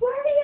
Where are you?